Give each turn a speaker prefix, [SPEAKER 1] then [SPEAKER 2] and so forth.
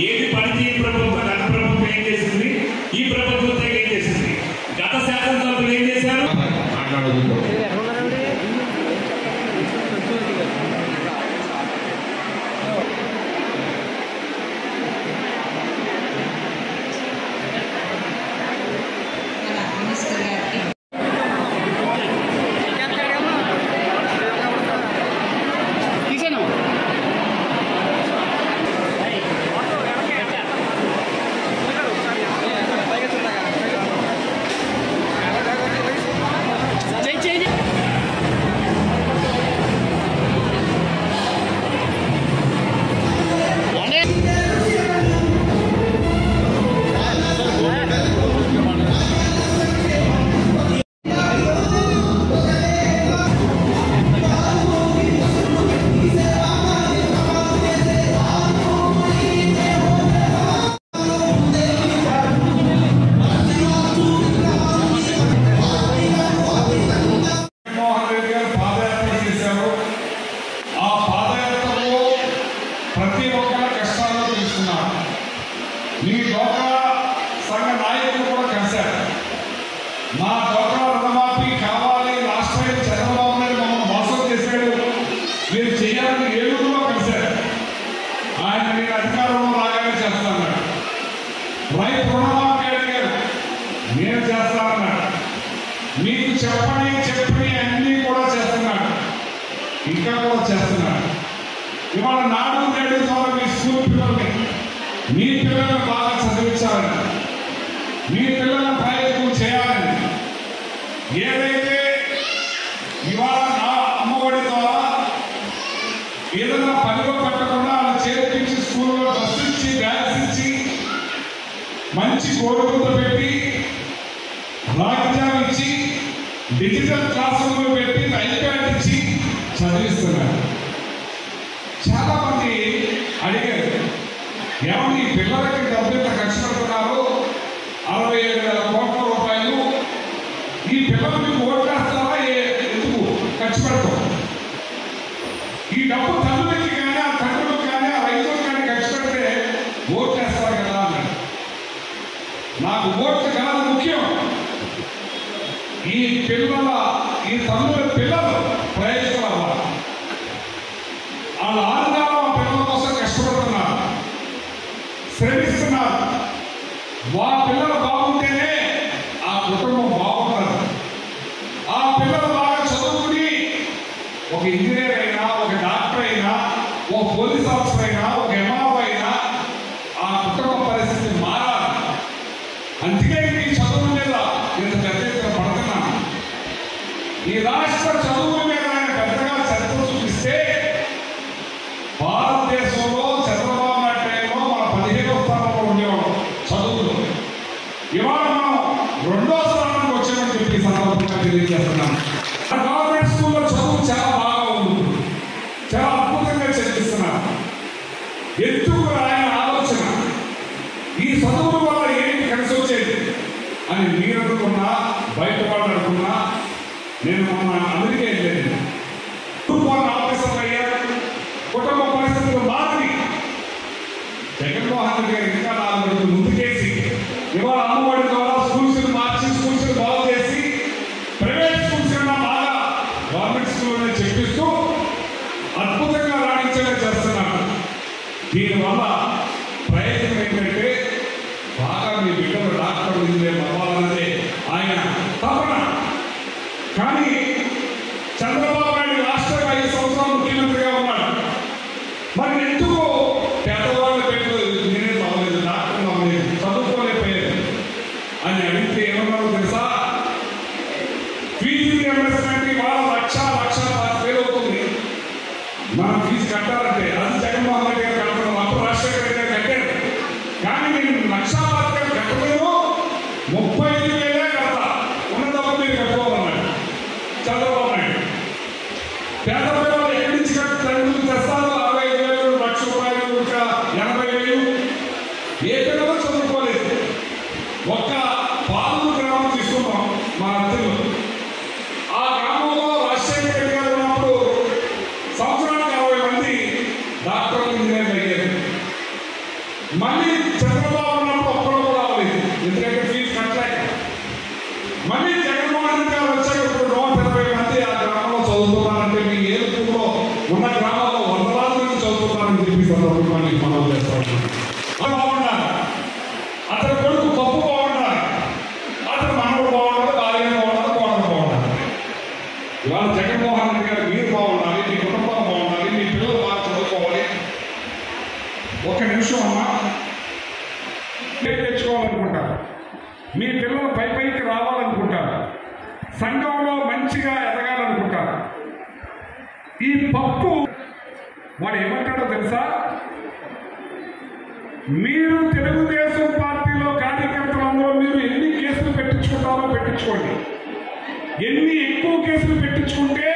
[SPEAKER 1] ఏది
[SPEAKER 2] పని
[SPEAKER 3] ప్రభుత్వం గత ప్రభుత్వం
[SPEAKER 4] ఏం చేసింది? ఈ ప్రభుత్వం ఏం చేసింది? గత శాసనసభ్యులు ఏం చేశారు? మాట్లాడుకుంటారు మా తోట రుణమాఫీ కావాలి. లాస్ట్ టైం చంద్రబాబు నాయుడు మమ్మల్ని మోసం చేశాడు. మీరు చేయాలని ఏలూరులో కలిశారు. ఆయన నేను అధికారంలో రాగానే చేస్తాను రైతు రుణమాఫీ అడిగారు. నేను చేస్తానన్నాడు మీకు చెప్పని చెప్పని అన్నీ కూడా చేస్తున్నాడు. ఇంకా కూడా చేస్తున్నాడు. ఇవాళ నాడు నేడు ద్వారా మీ స్కూల్ పిల్లల్ని మీ పిల్లల్ని బాగా చదివించాలని మీ పిల్లల ప్రయత్నం చేయాలని ఏదైతే ఇవాళ నా అమ్మఒడి ద్వారా ఏదైనా పనిలో పెట్టకుండా అలా చేర్పించి స్కూల్లో బస్సు ఇచ్చి బ్యాగ్స్ ఇచ్చి మంచి కోరుకుంటూ పెట్టి రాజ్యం ఇచ్చి డిజిటల్ క్లాస్ రూమ్లో పెట్టి ఐప్యాడ్ ఇచ్చి చదివిస్తున్నారు. చాలామంది అడిగారు ఏమని పిల్లలకి నాకు ఓట్ల కాదు ముఖ్యం. ఈ పిల్లల ఈ తమ్ముల పిల్లలు ప్రయోజనం అవ్వాలి వాళ్ళ ఆరుగాలం ఆ పిల్లల కోసం కష్టపడుతున్నారు. శ్రమిస్తున్నారు. వా పిల్లలు బాగుంటేనే ఆ కుటుంబం బాగుంటుంది. ఆ పిల్లలు బాగా చదువుకుని ఒక ఇంజనీర్ అయినా ఒక డాక్టర్ అయినా ఒక పోలీస్ ఆఫీసర్ అయినా ఒక ఎంఆర్ఓ అయినా ఆ కుటుంబ పరిస్థితి అందుకే ఈ చదువు మీద ఇంత పెద్ద ఎత్తున పడుతున్నాను. ఈ రాష్ట్ర చదువు మీద ఆయన పెద్దగా శ్రద్ధ చూపిస్తే భారతదేశంలో చంద్రబాబు నాయుడు టైంలో మన పదిహేనో స్థానంలో ఉండేవాడు చదువులు. ఇవాళ మనం రెండో స్థానానికి వచ్చామని చెప్పి సందర్భంగా తెలియజేస్తున్నాను ఆ గవర్నమెంట్ స్కూల్లో చదువు చాలా బాగా ఉంది. చాలా అద్భుతంగా చదివిస్తున్నారు. ఎందుకు ఆయన ఆలోచన ఈ చదువుల వల్ల ఏంటి కలిసి వచ్చేది అని మీరు అనుకున్నా బయట వాళ్ళు అనుకున్నా నేను మొన్న అమెరికా వెళ్ళాను కుటుంబాన్ని ఆఫీసర్లు అయ్యారు కుటుంబ పరిస్థితులు జగన్మోహన్ రెడ్డి గారు ఇంకా నాలుగు రోజులు ముందుకేసి ఇవాళ అమ్మఒడి ద్వారా స్కూల్స్ మార్చి స్కూల్స్ బాగు చేసి ప్రైవేట్ స్కూల్స్ కన్నా బాగా గవర్నమెంట్ స్కూల్లోనే చెప్పిస్తూ అద్భుతంగా రాణించేలా చేస్తున్నారు దీనివల్ల ప్రయత్నం ఏంటంటే బాగా మీ బిడ్డలు డాక్టర్ ఇంజనీర్ అవ్వాలన్నదే ఆయన తపన కానీ చంద్రబాబు నాయుడు రాష్ట్ర ఐదు సంవత్సరాలు ముఖ్యమంత్రిగా ఉన్నాడు మరి ఎందుకు పేదవాళ్ళ పేరు ఇంజనీర్ అవ్వలేదు డాక్టర్ అవ్వలేదు చదువుకోలేకపోయారు అని అడిగితే ఏమన్నారో తెలుసా? ఫీజు రియంబర్స్మెంట్ ఇవాళ లక్ష లక్ష పాతి వేలు అవుతుంది. మనం ఫీజు కట్టాలంటే అది జగన్మోహన్ రెడ్డి గారు కట్టడం అప్పుడు రాజశేఖర రెడ్డి గారు కట్టారు. కానీ నేను లక్షా మళ్ళీ జగన్మోహన్ రెడ్డి గారు వచ్చాక ఇప్పుడు నూట ఇరవై మంది ఆ గ్రామంలో చదువుతున్నారంటే మీ ఏలూరులో ఉన్న గ్రామాల్లో వందలాది మంది చదువుతున్నారని చెప్పి సందర్భంగా మనం చేస్తా ఉన్నాం అతని కొడుకు గొప్ప బాగుండాలి అతని మనవుడు బాగుండాలి భార్య బాగుండాలి కోడలు బాగుండాలి ఇవాళ జగన్మోహన్ రెడ్డి గారు మీరు మీ పిల్లలు బాగా చదువుకోవాలి. ఒక్క నిమిషం అమ్మా. నేర్పించుకోవాలనుకుంటారు మీ పిల్లలు ఈ పప్పు వాడు ఏమంటాడో తెలుసా? మీరు తెలుగుదేశం పార్టీలో కార్యకర్తలందరూ మీరు ఎన్ని కేసులు పెట్టించుకుంటారో పెట్టించుకోండి. ఎన్ని ఎక్కువ కేసులు పెట్టించుకుంటే